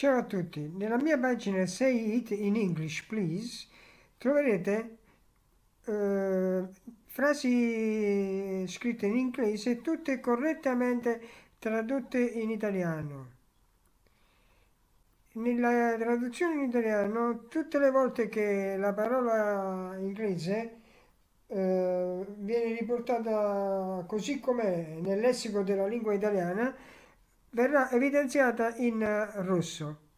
Ciao a tutti, nella mia pagina Say It in English Please troverete eh, frasi scritte in inglese tutte correttamente tradotte in italiano. Nella traduzione in italiano tutte le volte che la parola inglese eh, viene riportata così com'è nel lessico della lingua italiana verrà evidenziata in eh, rosso.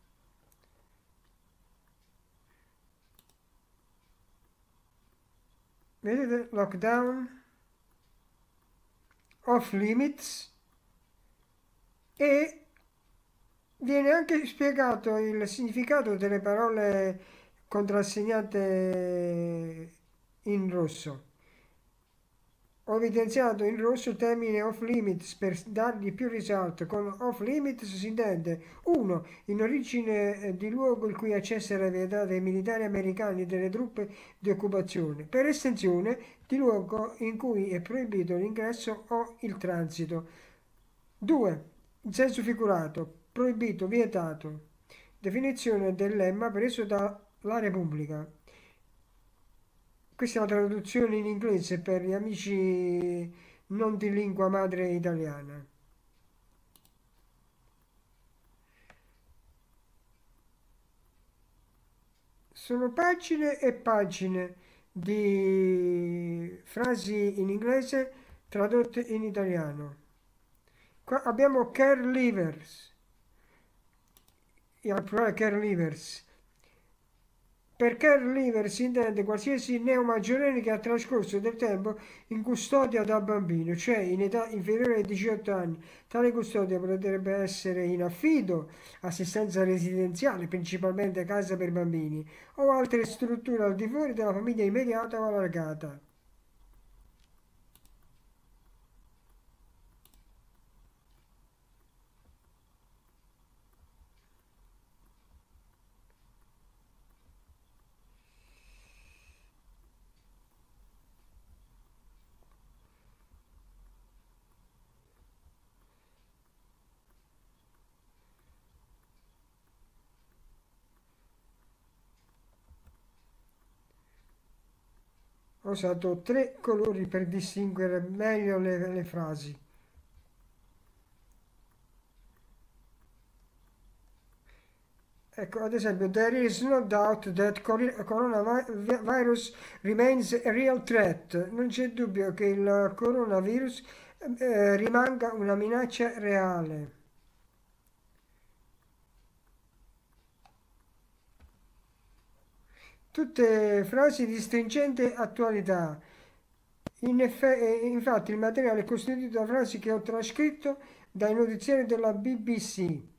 Vedete lockdown, off limits e viene anche spiegato il significato delle parole contrassegnate in rosso. Ho evidenziato in rosso il termine off limits per dargli più risalto. Con off limits si intende 1. In origine eh, di luogo il cui accesso era vietato ai militari americani delle truppe di occupazione. Per estensione di luogo in cui è proibito l'ingresso o il transito. 2. In senso figurato. Proibito, vietato. Definizione del lemma preso dalla Repubblica. Questa è la traduzione in inglese per gli amici non di lingua madre italiana. Sono pagine e pagine di frasi in inglese tradotte in italiano. Qua abbiamo care livers, il plurale care livers, per caregiver si intende qualsiasi neomaggiorenne che ha trascorso del tempo in custodia da bambino, cioè in età inferiore ai 18 anni. Tale custodia potrebbe essere in affido, assistenza residenziale, principalmente casa per bambini, o altre strutture al di fuori della famiglia immediata o allargata. Usato tre colori per distinguere meglio le, le frasi. Ecco, ad esempio, there is no doubt that coronavirus remains a real threat. Non c'è dubbio che il coronavirus eh, rimanga una minaccia reale. Tutte frasi di stringente attualità. In effe- infatti il materiale è costituito da frasi che ho trascritto dai notiziari della BBC.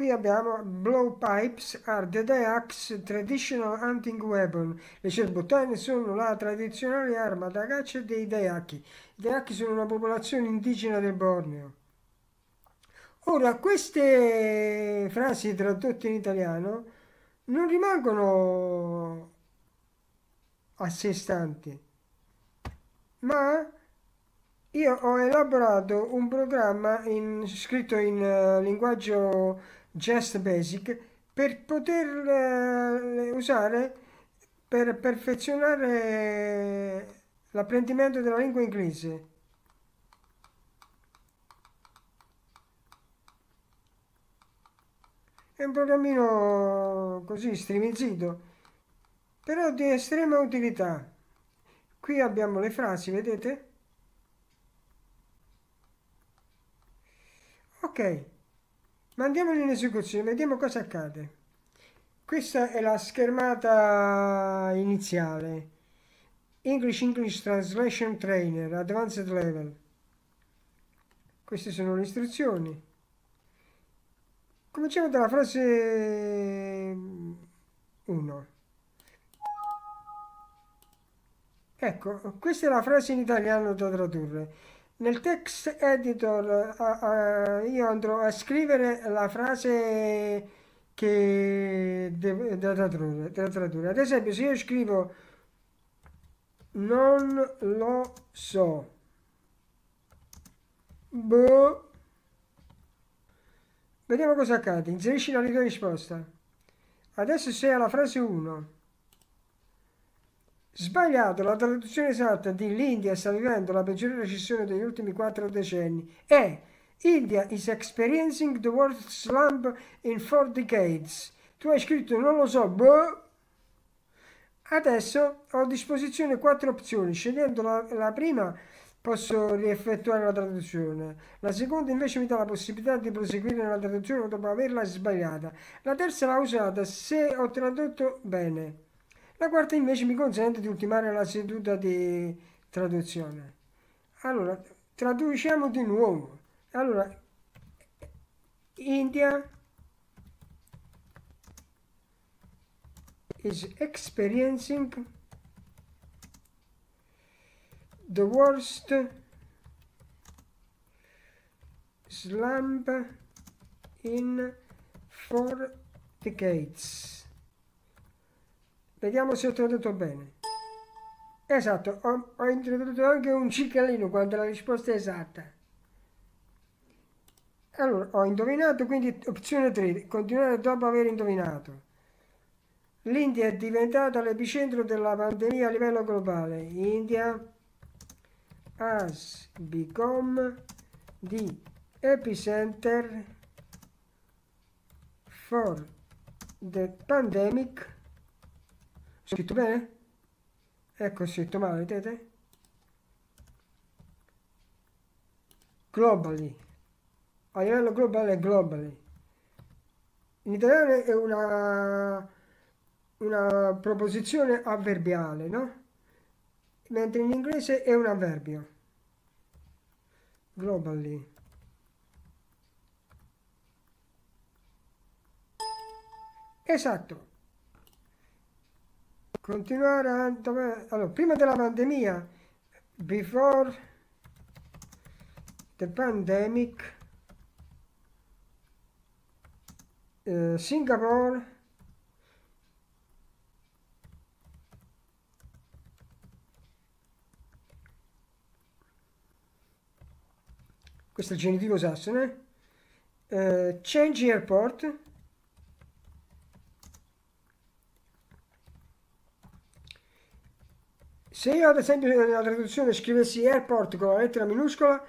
Qui abbiamo blowpipes are the Dayaks traditional hunting weapon. Le cerbottane sono la tradizionale arma da caccia dei Dayaki. I Dayaki sono una popolazione indigena del Borneo. Ora, queste frasi tradotte in italiano non rimangono a sé stanti, ma io ho elaborato un programma in, scritto in uh, linguaggio Just Basic per poterle eh, usare per perfezionare l'apprendimento della lingua inglese. È un programmino così strimizzito, però di estrema utilità. Qui abbiamo le frasi, vedete? Ok. Mandiamoli in esecuzione, vediamo cosa accade. Questa è la schermata iniziale. English English Translation Trainer, Advanced Level. Queste sono le istruzioni. Cominciamo dalla frase 1. Ecco, questa è la frase in italiano da tradurre. Nel text editor uh, uh, io andrò a scrivere la frase che devo, da, tradurre, da tradurre. Ad esempio, se io scrivo non lo so, boh, vediamo cosa accade. Inserisci la risposta. Adesso sei alla frase 1. Sbagliato, la traduzione esatta di l'India sta vivendo la peggiore recessione degli ultimi quattro decenni è India is experiencing the worst slump in four decades. Tu hai scritto non lo so, boh. Adesso ho a disposizione quattro opzioni. Scegliendo la, la prima posso rieffettuare la traduzione. La seconda invece mi dà la possibilità di proseguire nella traduzione dopo averla sbagliata. La terza l'ho usata se ho tradotto bene. La quarta invece mi consente di ultimare la seduta di traduzione. Allora, traduciamo di nuovo. Allora, India is experiencing the worst slump in four decades. Vediamo se ho tradotto bene. Esatto, ho, ho introdotto anche un cicalino quando la risposta è esatta. Allora, ho indovinato, quindi opzione 3, continuare dopo aver indovinato. L'India è diventata l'epicentro della pandemia a livello globale. India has become the epicenter for the pandemic Scritto bene? Ecco, scritto male, vedete? Globally. A livello globale è globally. In italiano è una, una proposizione avverbiale, no? Mentre in inglese è un avverbio. Globally. Esatto. Continuare a... Allora, prima della pandemia, before the pandemic, uh, Singapore questo è il genitivo sassone, uh, Change Airport, Se io ad esempio nella traduzione scrivessi airport con la lettera minuscola,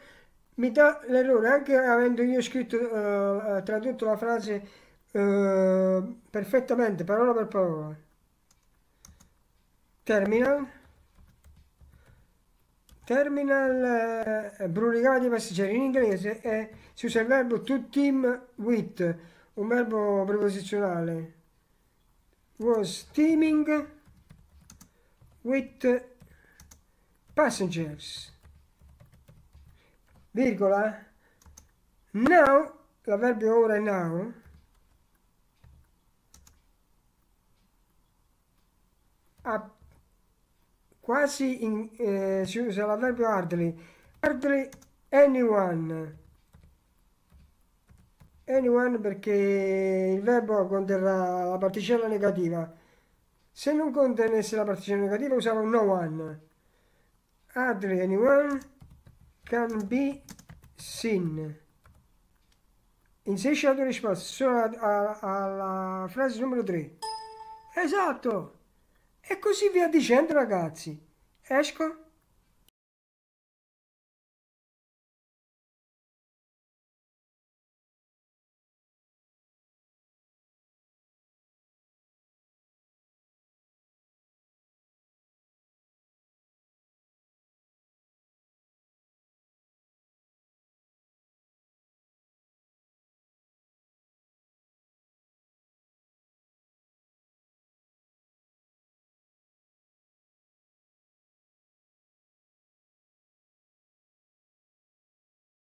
mi dà l'errore, anche avendo io scritto, uh, tradotto la frase uh, perfettamente, parola per parola. Terminal. Terminal eh, brulicava di passeggeri in inglese e si usa il verbo to team with, un verbo preposizionale. Was teaming with passengers, virgola, now, l'avverbio ora è now, a, quasi in, eh, si usa l'avverbio hardly, hardly anyone, anyone perché il verbo conterrà la particella negativa, se non contenesse la particella negativa usava un no one, hardly anyone can be seen. Inserisci la tua risposta solo alla frase numero 3. Esatto! E così via dicendo ragazzi. Esco